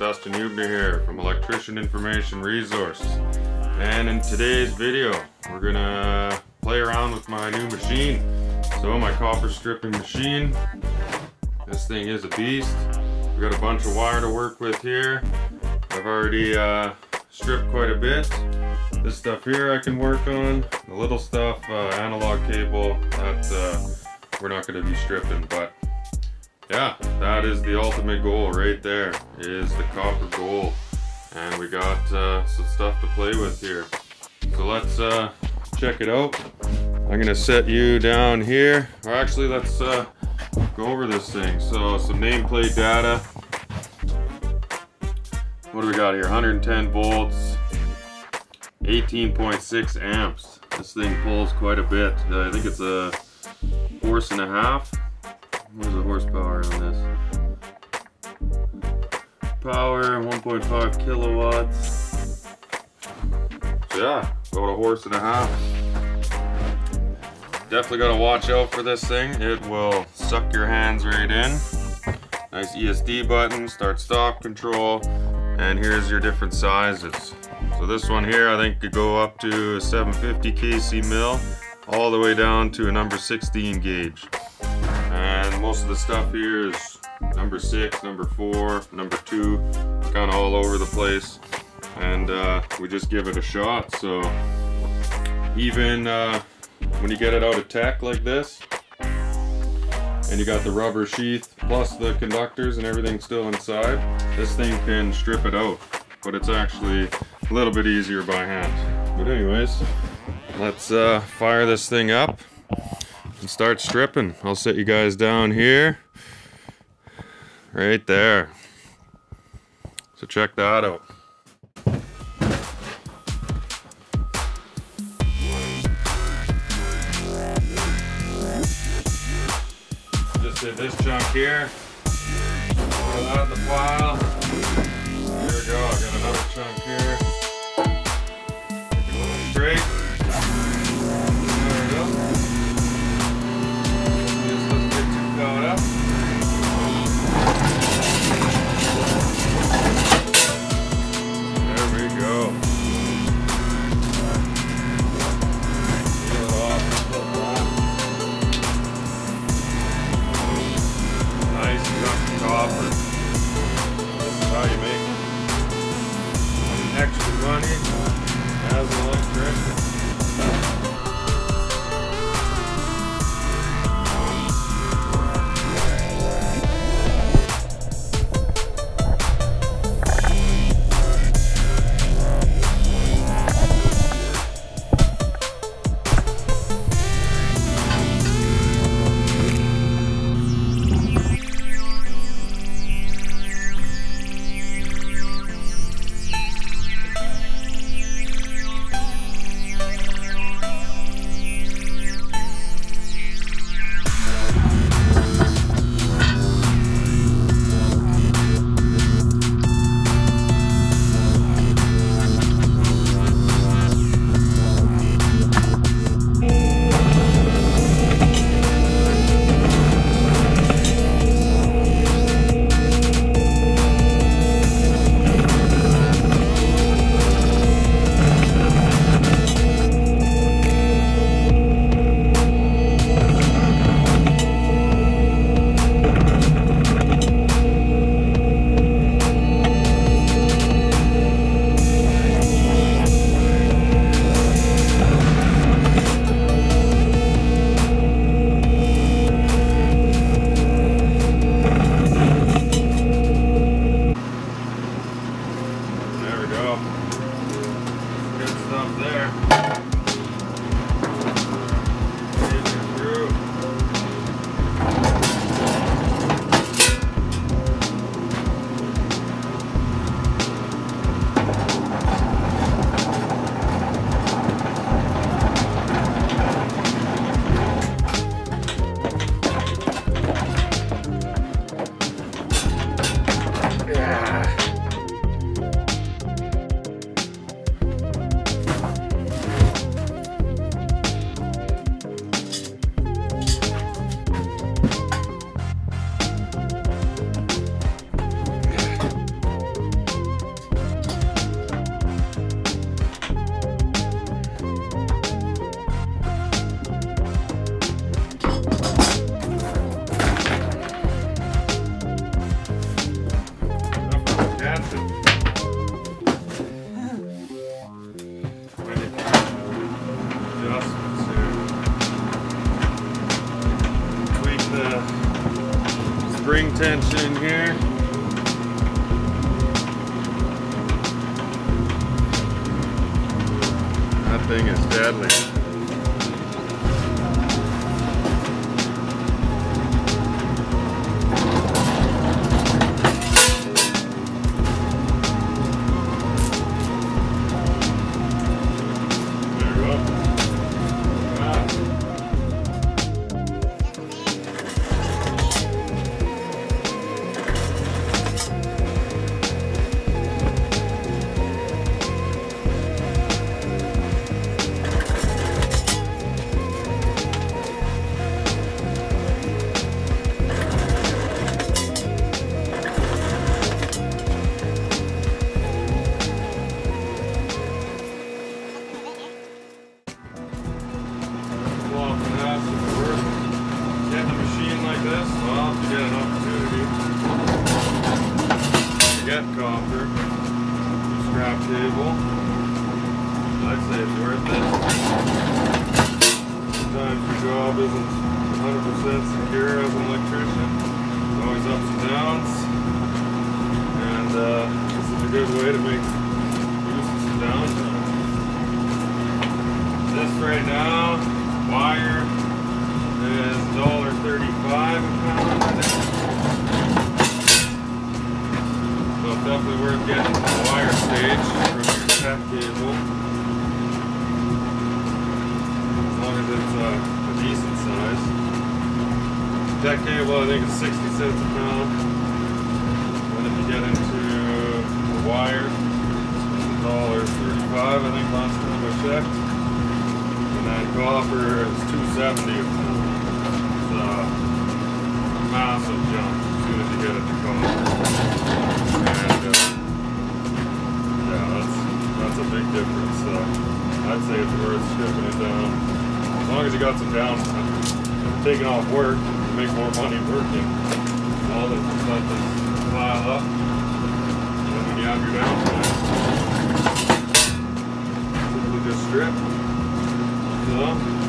Dusten Huebner here from Electrician Information Resource. And in today's video, we're gonna play around with my new machine. So my copper stripping machine, this thing is a beast. We got a bunch of wire to work with here. I've already uh, stripped quite a bit. This stuff here I can work on. The little stuff, uh, analog cable, that uh, we're not gonna be stripping, but yeah, that is the ultimate goal right there, is the copper goal. And we got uh, some stuff to play with here. So let's uh, check it out. I'm gonna set you down here. Or actually, let's uh, go over this thing. So some nameplate data. What do we got here? 110 volts, 18.6 amps. This thing pulls quite a bit. Uh, I think it's a horse and a half. Where's the horsepower on this? Power, 1.5 kilowatts. So yeah, about a horse and a half. Definitely gotta watch out for this thing. It will suck your hands right in. Nice ESD button, start stop control, and here's your different sizes. So this one here I think could go up to a 750 kc mil, all the way down to a number 16 gauge. Most of the stuff here is number six, number four, number two. Kind of all over the place. And uh, we just give it a shot. So even uh, when you get it out of TECK like this, and you got the rubber sheath plus the conductors and everything still inside, this thing can strip it out. But it's actually a little bit easier by hand. But anyways, let's uh, fire this thing up and start stripping. I'll set you guys down here. Right there. So check that out. Just did this chunk here. Throw that in the pile. There we go, I got another chunk here. Tension here. That thing is deadly. Get copper, scrap cable. I'd say it's worth it. Sometimes your job isn't 100% secure as an electrician. There's always ups and downs. And uh, this is a good way to make use of some downtime. This right now, wire is $1.35 a pound, I think definitely worth getting the wire stage from your TECK cable. As long as it's uh, a decent size. TECK cable I think is 60 cents a pound. And if you get into the wire, it's $1.35 I think last time I checked. And then copper is 270 a pound. It's a massive jump as soon as you get it to copper. Uh, a big difference. So I'd say it's worth stripping it down. As long as you got some downtime. Taking off work make more money working. All the let this pile up. And when you have your downtime, simply just strip. So